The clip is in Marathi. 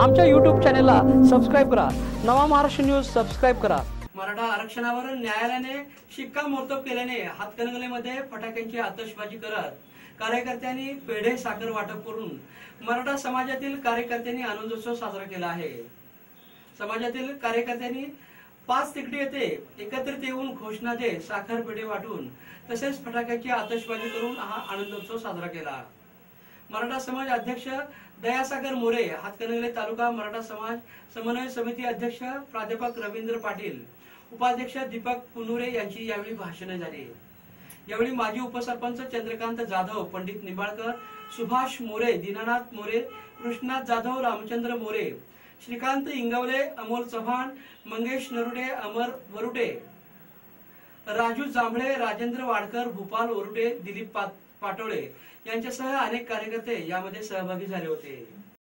आमच्या युट्यूब चॅनेलला सबस्क्राईब करा. नवा महाराष्ट्र न्यूज सबस्क्राईब करा. मराठा आरक्षणावर न्यायालयाने शिक्कामोर्तब केल्याने हातकणंगलेमध्ये फटाक्यांची आतषबाजी करत कार्यकर्त्यांनी पेढे साखर वाटप करून मराठा समाजातील कार्यकर्त्यांनी आनंदोत्सव साजरा केला आहे. समाजातील कार्यकर्त्यांनी पाच तिकडी येथे एकत्रित येऊन घोषणा दे साखर पेढे वाटून तसेच फटाक्याची आतषबाजी करून हा आनंदोत्सव साजरा केला. मराठा समाज अध्यक्ष दयासागर मोरे हातकणंगले तालुका मराठा समाज समन्वय समिती अध्यक्ष प्राध्यापक रवींद्र पाटील उपाध्यक्ष दीपक पुनुरे यांची यावेळी भाषणे झाली. यावेळी माजी उपसरपंच चंद्रकांत जाधव पंडित निंबाळकर सुभाष मोरे दीनानाथ मोरे कृष्णनाथ जाधव रामचंद्र मोरे श्रीकांत इंगवले अमोल चव्हाण मंगेश नरुडे अमर वरुटे राजू जांभळे राजेंद्र वाडकर भूपाल ओरुटे दिलीप पाटोळे यांच्यासह अनेक कार्यकर्ते यामध्ये सहभागी झाले होते.